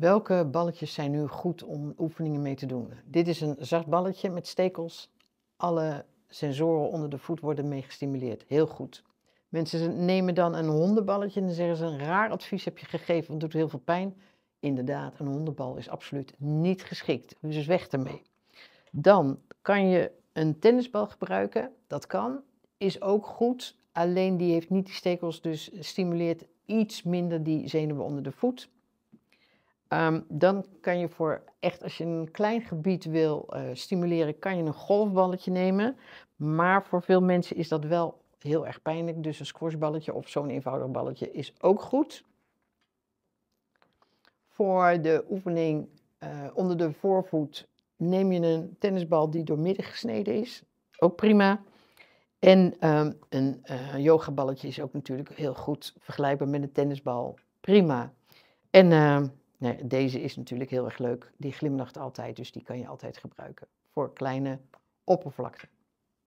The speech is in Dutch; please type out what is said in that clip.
Welke balletjes zijn nu goed om oefeningen mee te doen? Dit is een zacht balletje met stekels. Alle sensoren onder de voet worden mee gestimuleerd. Heel goed. Mensen nemen dan een hondenballetje en dan zeggen ze een raar advies heb je gegeven, want het doet heel veel pijn. Inderdaad, een hondenbal is absoluut niet geschikt. Dus weg ermee. Dan kan je een tennisbal gebruiken. Dat kan. Is ook goed. Alleen die heeft niet die stekels, dus stimuleert iets minder die zenuwen onder de voet. Ehm, dan kan je voor echt, als je een klein gebied wil uh, stimuleren, kan je een golfballetje nemen. Maar voor veel mensen is dat wel heel erg pijnlijk. Dus een squashballetje of zo'n eenvoudig balletje is ook goed. Voor de oefening uh, onder de voorvoet neem je een tennisbal die doormidden gesneden is. Ook prima. En um, een uh, yogaballetje is ook natuurlijk heel goed vergelijkbaar met een tennisbal. Prima. En uh, nee, deze is natuurlijk heel erg leuk. Die glimlacht altijd, dus die kan je altijd gebruiken voor kleine oppervlakte.